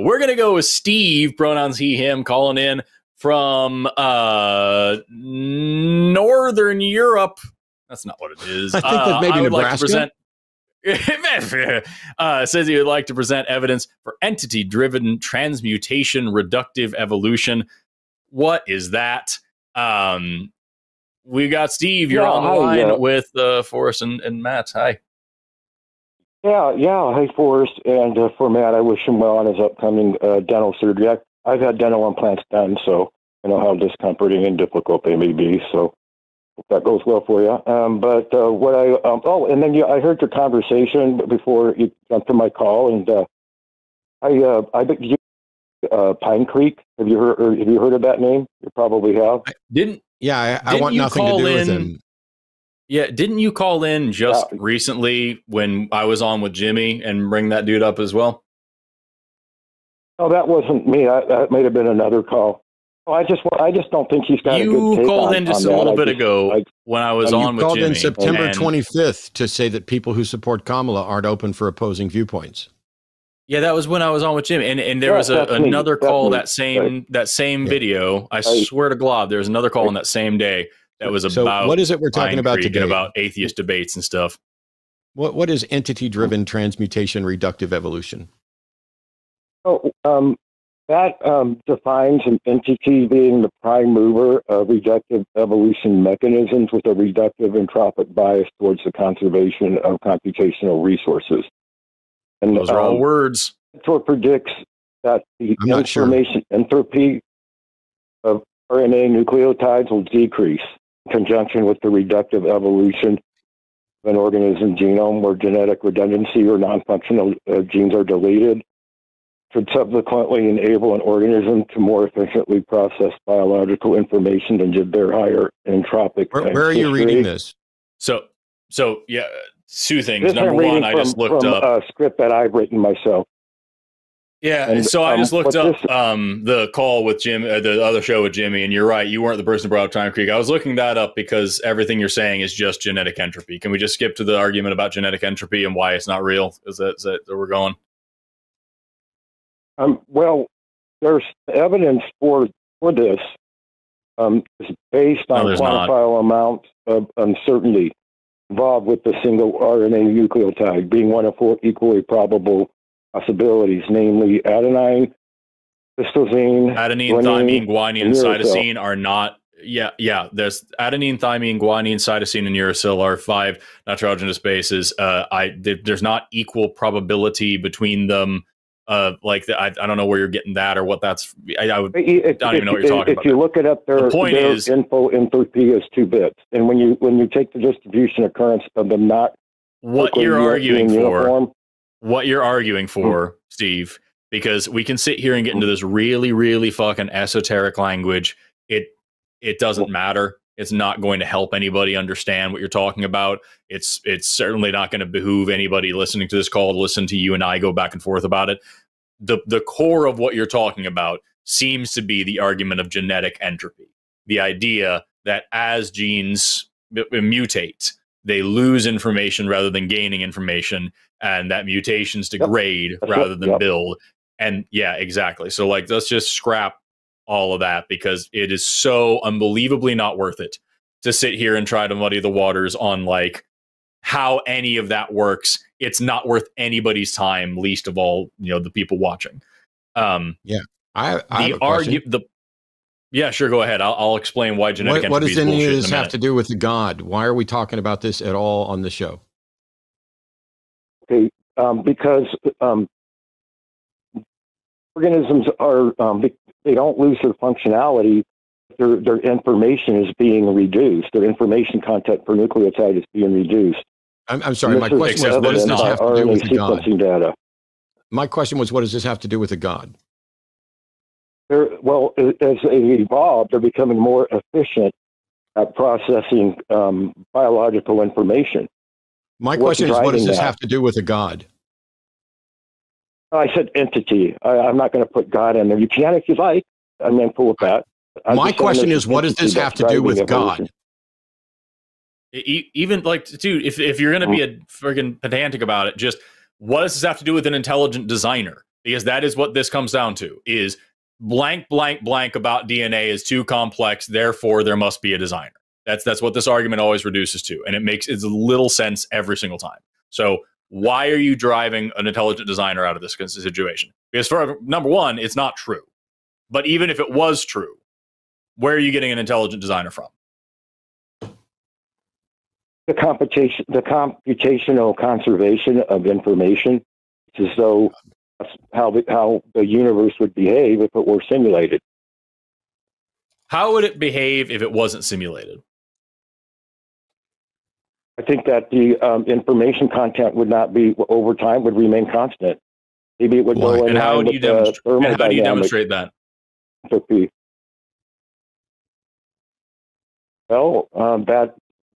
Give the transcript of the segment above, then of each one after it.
But we're gonna go with Steve, pronouns he, him, calling in from uh Northern Europe. That's not what it is. I think that Uh, maybe I would like Nebraska? present uh, says he would like to present evidence for entity driven transmutation reductive evolution. What is that? Um, we got Steve. You're Yeah, on the hi, line uh, with uh, Forrest and, and Matt. Hi. Yeah, yeah. Hey, Forrest, and uh, for Matt, I wish him well on his upcoming uh, dental surgery. I, I've had dental implants done, so I know how discomforting and difficult they may be. So hope that goes well for you. Um, but uh, what I um, oh, and then you, I heard your conversation before you jumped to my call, and uh, I uh, I bet you uh, Pine Creek. Have you heard? Or have you heard of that name? You probably have. Didn't Yeah, I, I Didn't want nothing to call do with in- him. Yeah? Didn't you call in just Yeah. recently when I was on with Jimmy and bring that dude up as well? Oh, that wasn't me. I, that may have been another call. Oh, I just I just don't think he's got a You good take called on- in just on a that. little I bit just- ago I- when I was Uh, on you with called Jimmy. in September and- 25th to say that people who support Kamala aren't open for opposing viewpoints. Yeah, that was when I was on with Jimmy, and and there Yeah, was a, that's me. another That's call that same that same Yeah. video. I swear to God, there was another call on that same day that was So about what is it we're talking about Creek today? about atheist debates and stuff. What what is entity driven transmutation reductive evolution? Oh, um, that um, defines an entity being the prime mover of reductive evolution mechanisms with a reductive entropic bias towards the conservation of computational resources. And Those are all um, words. Mentor predicts that the I'm sure. information entropy of RNA nucleotides will decrease in conjunction with the reductive evolution of an organism genome where genetic redundancy or non-functional uh, genes are deleted should subsequently enable an organism to more efficiently process biological information than did their higher entropic. Where, where are you reading this? So so yeah, two things. This Number one, I from, just looked from up. a script that I've written myself. Yeah, And, so I um, just looked up this- um, the call with Jim, uh, the other show with Jimmy, and you're right. You weren't the person who brought up Time Creek. I was looking that up because everything you're saying is just genetic entropy. Can we just skip to the argument about genetic entropy and why it's not real? Is that, is that where we're going? Um, well, there's evidence for for this. Um, is based on not. quantifiable amount of uncertainty involved with the single RNA nucleotide being one of four equally probable possibilities, namely adenine, cytosine. Adenine, Guanine, thymine, guanine, and cytosine are not. Yeah, yeah. There's adenine, thymine, guanine, cytosine, and uracil are five nitrogenous bases. Uh, I there- there's not equal probability between them. Uh, like the, I, I don't know where you're getting that or what that's. I, I would. If, don't even know what you're talking if about you look it up, their, The point their is- info entropy is two bits, and when you when you take the distribution occurrence of them not What you're arguing for. uniform, what you're arguing hmm. for, Steve, because we can sit here and get into this really, really fucking esoteric language. It it doesn't matter. It's not going to help anybody understand what you're talking about. It's it's certainly not going to behoove anybody listening to this call to listen to you and I go back and forth about it. The the core of what you're talking about seems to be the argument of genetic entropy. The idea that as genes mutate, they lose information rather than gaining information and that mutations degrade That's rather than Yep. build. And yeah, exactly. So like let's just scrap all of that because it is so unbelievably not worth it to sit here and try to muddy the waters on like how any of that works. It's not worth anybody's time, least of all, you know, the people watching. Um yeah I, I have the a question. argu- the yeah, sure, go ahead. I'll, I'll explain why genetic What, what does any of this have to do with the God? Why are we talking about this at all on the show? Okay, um, because um, organisms are um, they- they don't lose their functionality. Their their information is being reduced. Their information content per nucleotide is being reduced. I'm, I'm sorry. My question was, what does this have to do with the God? data. My question was, what does this have to do with the God? They're, well, as they evolve, they're becoming more efficient at processing um, biological information. My What's question is, what does this that? have to do with a God? I said entity. I, I'm not going to put God in there. You can if you like. I'm mindful with that. I'm My question is, what does this have to do with God? evolution. E- even like dude if, if you're gonna be a friggin' pedantic about it just what does this have to do with an intelligent designer because that is what this comes down to is blank blank blank about DNA is too complex therefore there must be a designer. That's that's what this argument always reduces to and it makes it's little sense every single time. So why are you driving an intelligent designer out of this situation? Because for number 1 it's not true. But even if it was true, where are you getting an intelligent designer from? The computation, the computational conservation of information, as though how the, how the universe would behave if it were simulated. How would it behave if it wasn't simulated? I think that the um, information content would not be over time would remain constant. Maybe it would Why? go in and how do you the demonstrate, how do you demonstrate that? entropy. Well, um, that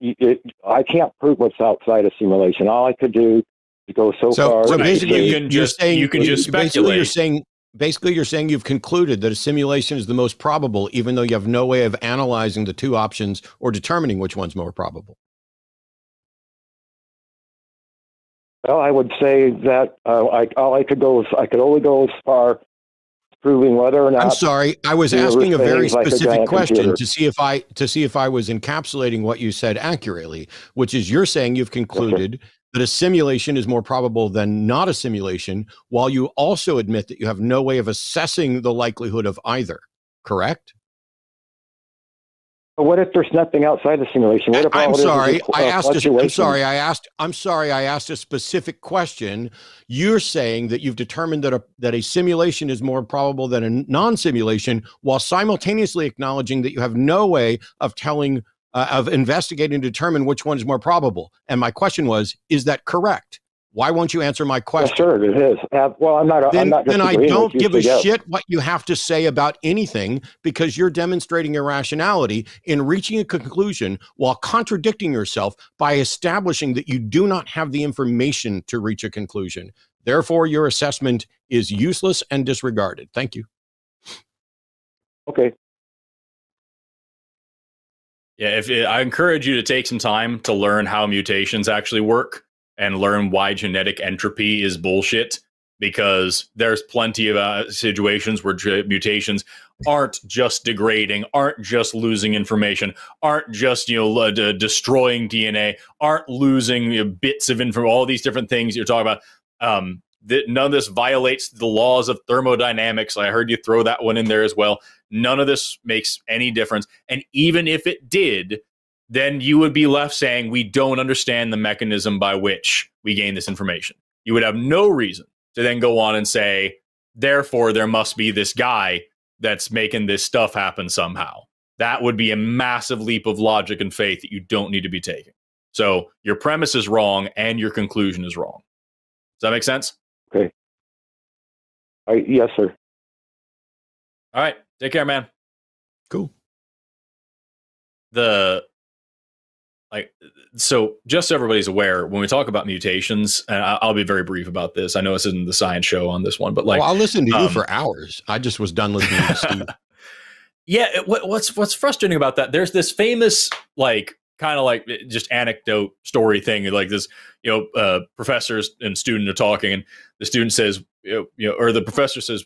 it, I can't prove what's outside of simulation. All I could do is go so, So, far. so basically, you say- can you're just- saying you can just basically you're saying basically you're saying you've concluded that a simulation is the most probable, even though you have no way of analyzing the two options or determining which one's more probable. Well, I would say that uh, I, all I could go is I could only go as far proving whether or not. I'm sorry, I was asking a very behaves like a specific question computer. to see if I to see if I was encapsulating what you said accurately, which is you're saying you've concluded that a simulation is more probable than not a simulation, while you also admit that you have no way of assessing the likelihood of either. Correct? But what if there's nothing outside the simulation? What if I'm it is is sorry. I a uh, asked. A, I'm sorry. I asked. I'm sorry. I asked a specific question. You're saying that you've determined that a that a simulation is more probable than a non-simulation, while simultaneously acknowledging that you have no way of telling, uh, of investigating to determine which one is more probable. And my question was, is that correct? Why won't you answer my question? sir, it is. Uh, well, I'm not. I'm then, not then I don't give a shit what you have to say about anything because you're demonstrating irrationality in reaching a conclusion while contradicting yourself by establishing that you do not have the information to reach a conclusion. Therefore, your assessment is useless and disregarded. Thank you. Okay. Yeah, if I encourage you to take some time to learn how mutations actually work and learn why genetic entropy is bullshit because there's plenty of uh, situations where mutations aren't just degrading, aren't just losing information, aren't just you know destroying DNA, aren't losing you know, bits of information, all these different things you're talking about. Um, that none of this violates the laws of thermodynamics. I heard you throw that one in there as well. None of this makes any difference. And even if it did, then you would be left saying we don't understand the mechanism by which we gain this information. You would have no reason to then go on and say, therefore, there must be this guy that's making this stuff happen somehow. That would be a massive leap of logic and faith that you don't need to be taking. So your premise is wrong and your conclusion is wrong. Does that make sense? I, yes, sir. All right. Take care, man. Cool. the like so just so everybody's aware when we talk about mutations and I- i'll be very brief about this i know this isn't the science show on this one but like well, I'll listen to you um, for hours. I just was done listening to Steve. yeah it, what, what's what's frustrating about that there's this famous like kind of like eh, just anecdote story thing like this you know uh professors and student are talking and the student says you know, you know or the professor says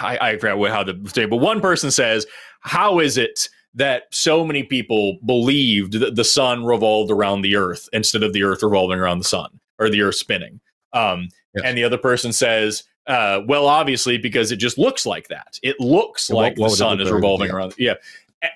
i i forgot what- how to say but one person says how is it that so many people believed that the sun revolved around the earth instead of the earth revolving around the sun or the earth spinning um Yes. and the other person says uh, well, obviously, because it just looks like that. It looks Yeah, like what the sun is revolving Yeah. around. Yeah,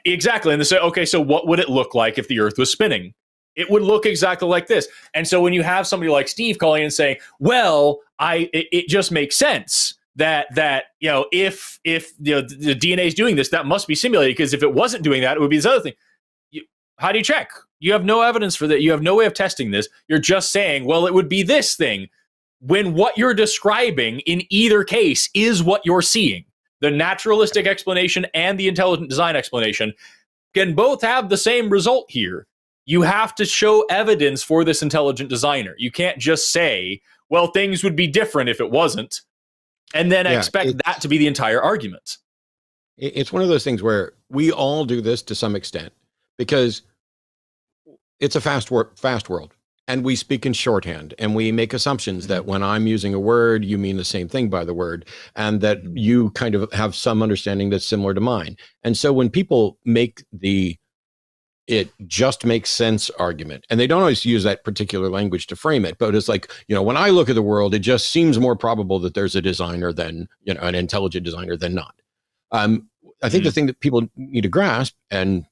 exactly. And they say, okay, so what would it look like if the Earth was spinning? It would look exactly like this. And so when you have somebody like Steve calling and saying, "Well, I," it, it just makes sense that that you know if if you know, the DNA is doing this, that must be simulated because if it wasn't doing that, it would be this other thing. You, how do you check? You have no evidence for that. You have no way of testing this. You're just saying, well, it would be this thing when what you're describing in either case is what you're seeing. The naturalistic explanation and the intelligent design explanation can both have the same result here. You have to show evidence for this intelligent designer. You can't just say, well, things would be different if it wasn't, and then Yeah, expect that to be the entire argument. It's one of those things where we all do this to some extent because it's a fast work, fast world. and we speak in shorthand and we make assumptions that mm-hmm. when I'm using a word, you mean the same thing by the word, and that mm-hmm. you kind of have some understanding that's similar to mine. And so when people make the it just makes sense argument, and they don't always use that particular language to frame it, but it's like, you know, when I look at the world, it just seems more probable that there's a designer than, you know, an intelligent designer than not. Um, I think mm. the thing that people need to grasp, and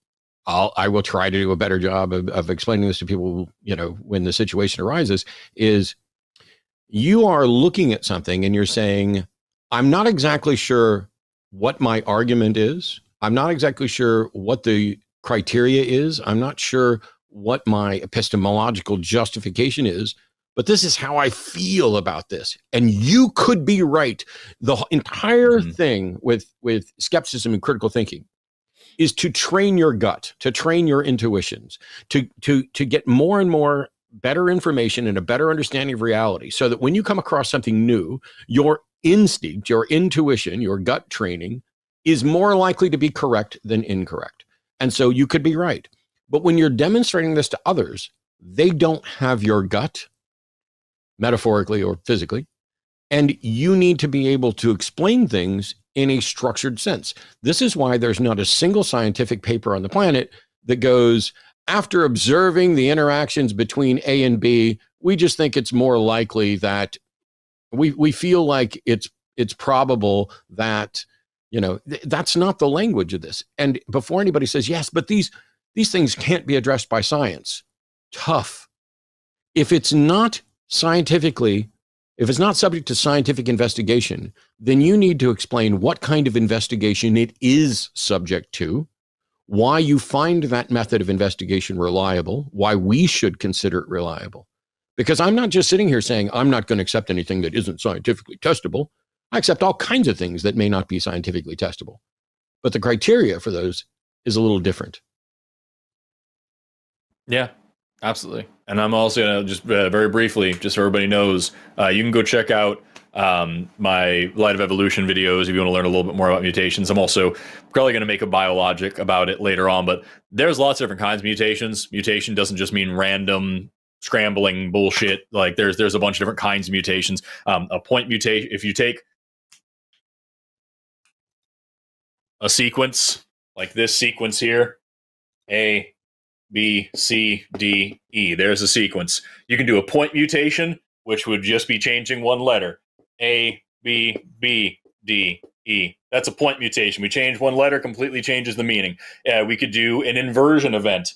I'll, I will try to do a better job of, of explaining this to people, you know, when the situation arises, is you are looking at something and you're saying, I'm not exactly sure what my argument is. I'm not exactly sure what the criteria is. I'm not sure what my epistemological justification is, but this is how I feel about this. And you could be right. The entire mm-hmm. thing with with skepticism and critical thinking is to train your gut, to train your intuitions, to to to get more and more better information and a better understanding of reality so that when you come across something new, your instinct, your intuition, your gut training is more likely to be correct than incorrect. And so you could be right. But when you're demonstrating this to others, they don't have your gut, metaphorically or physically. And you need to be able to explain things in a structured sense. This is why there's not a single scientific paper on the planet that goes, after observing the interactions between A and B, we just think it's more likely that we, we feel like it's it's probable that you know th- that's not the language of this and before anybody says yes but these these things can't be addressed by science tough if it's not scientifically if it's not subject to scientific investigation, then you need to explain what kind of investigation it is subject to, why you find that method of investigation reliable, why we should consider it reliable. Because I'm not just sitting here saying I'm not going to accept anything that isn't scientifically testable. I accept all kinds of things that may not be scientifically testable. But the criteria for those is a little different. Yeah, Absolutely. And I'm also going to just uh, very briefly, just so everybody knows, uh, you can go check out um, my Light of Evolution videos if you want to learn a little bit more about mutations. I'm also probably going to make a biologic about it later on, but there's lots of different kinds of mutations. Mutation doesn't just mean random scrambling bullshit. Like there's there's a bunch of different kinds of mutations. Um, a point mutation, if you take a sequence like this sequence here, A, B, C, D, E. There's a sequence. You can do a point mutation, which would just be changing one letter. A, B, B, D, E. That's a point mutation. We change one letter, completely changes the meaning. Uh, we could do an inversion event.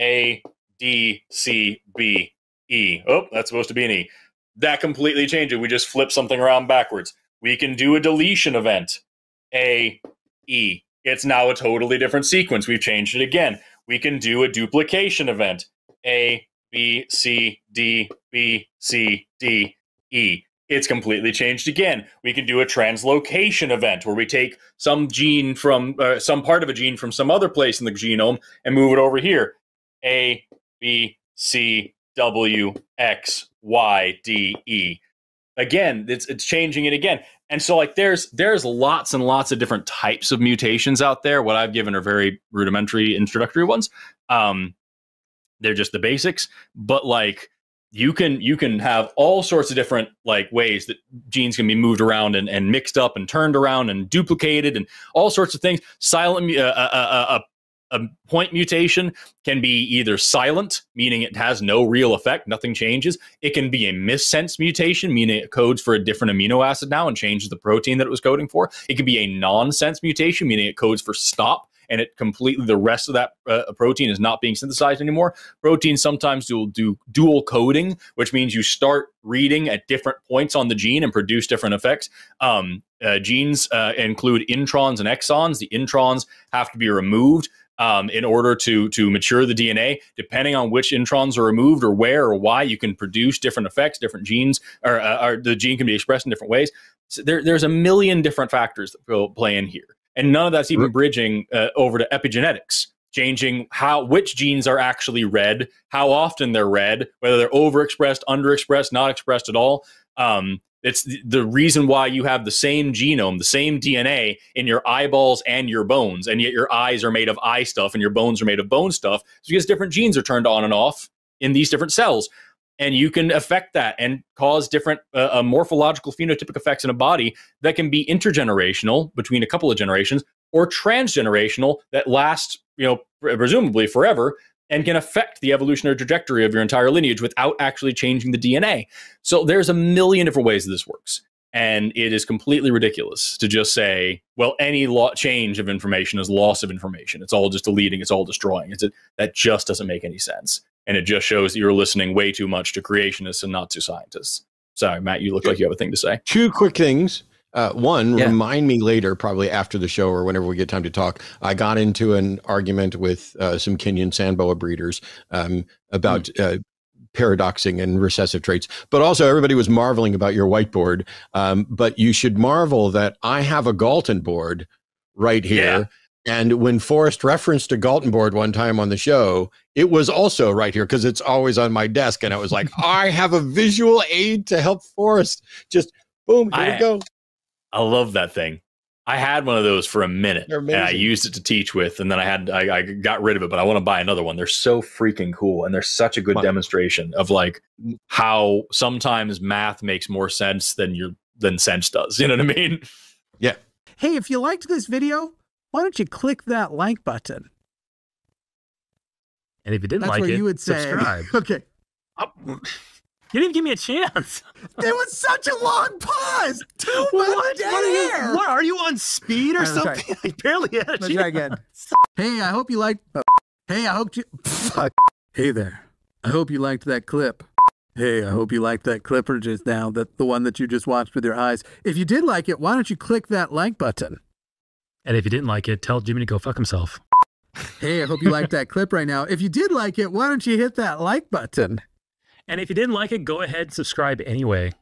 A, D, C, B, E. Oh, that's supposed to be an E. That completely changes. We just flip something around backwards. We can do a deletion event. A, E. It's now a totally different sequence. We've changed it again we can do a duplication event A, B, C, D, B, C, D, E. It's completely changed again. We can do a translocation event where we take some gene from uh, some part of a gene from some other place in the genome and move it over here. A, B, C, W, X, Y, D, E. Again, it's it's changing it again. And so like there's there's lots and lots of different types of mutations out there. What I've given are very rudimentary introductory ones. Um they're just the basics, but like you can you can have all sorts of different like ways that genes can be moved around and, and mixed up and turned around and duplicated and all sorts of things. Silent uh, uh, uh, uh a point mutation can be either silent, meaning it has no real effect, nothing changes. It can be a missense mutation, meaning it codes for a different amino acid now and changes the protein that it was coding for. It can be a nonsense mutation, meaning it codes for stop and it completely the rest of that uh, protein is not being synthesized anymore. Proteins sometimes do, do dual coding, which means you start reading at different points on the gene and produce different effects. Um, uh, genes uh, include introns and exons. The introns have to be removed um, in order to to mature the DNA. Depending on which introns are removed or where or why, you can produce different effects. Different genes or, uh, or the gene can be expressed in different ways. So there, there's a million different factors that will play in here, and none of that's even bridging uh, over to epigenetics. Changing how which genes are actually read, how often they're read, whether they're overexpressed, underexpressed, not expressed at all. Um, it's the reason why you have the same genome, the same DNA in your eyeballs and your bones, and yet your eyes are made of eye stuff and your bones are made of bone stuff. It's because different genes are turned on and off in these different cells. and you can affect that and cause different uh, uh, morphological phenotypic effects in a body that can be intergenerational between a couple of generations or transgenerational that lasts, you know presumably forever and can affect the evolutionary trajectory of your entire lineage without actually changing the dna so there's a million different ways this works and it is completely ridiculous to just say well any change of information is loss of information it's all just deleting it's all destroying it's a, that just doesn't make any sense and it just shows that you're listening way too much to creationists and not to scientists. Sorry, Matt, you look like you have a thing to say. Two quick things. Uh, one, Yeah. remind me later, probably after the show or whenever we get time to talk. I got into an argument with uh, some Kenyan sandboa breeders um, about uh, paradoxing and recessive traits, but also everybody was marveling about your whiteboard. Um, but you should marvel that I have a Galton board right here. And when Forrest referenced a Galton board one time on the show, it was also right here because it's always on my desk. And I was like, I have a visual aid to help Forrest. Just boom, here I- we go. I love that thing. I had one of those for a minute, They're and I used it to teach with, and then I had I, I got rid of it. But I want to buy another one. They're so freaking cool, and they're such a good Wow. demonstration of like how sometimes math makes more sense than your than sense does. You know what I mean? Yeah. Hey, if you liked this video, why don't you click that like button? And if you didn't That's like it, you would say. subscribe. Okay. You didn't even give me a chance. There was such a long pause. Two What? minutes What are you? What are you on speed or All right, let's try. something? I barely had a Let's chance. try again. Hey, I hope you liked. oh, hey, I hope you. Fuck. Hey there. I hope you liked that clip. Hey, I hope you liked that clip. clipper just now, that the one that you just watched with your eyes. If you did like it, why don't you click that like button? And if you didn't like it, tell Jimmy to go fuck himself. Hey, I hope you liked that clip right now. If you did like it, why don't you hit that like button? And if you didn't like it, go ahead and subscribe anyway.